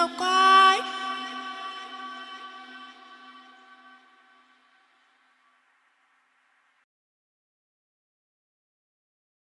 Now,